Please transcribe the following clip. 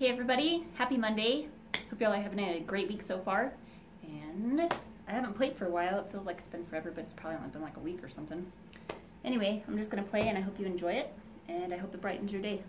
Hey everybody, happy Monday. Hope y'all are having a great week so far. And I haven't played for a while. It feels like it's been forever, but it's probably only been like a week or something. Anyway, I'm just gonna play and I hope you enjoy it. And I hope it brightens your day.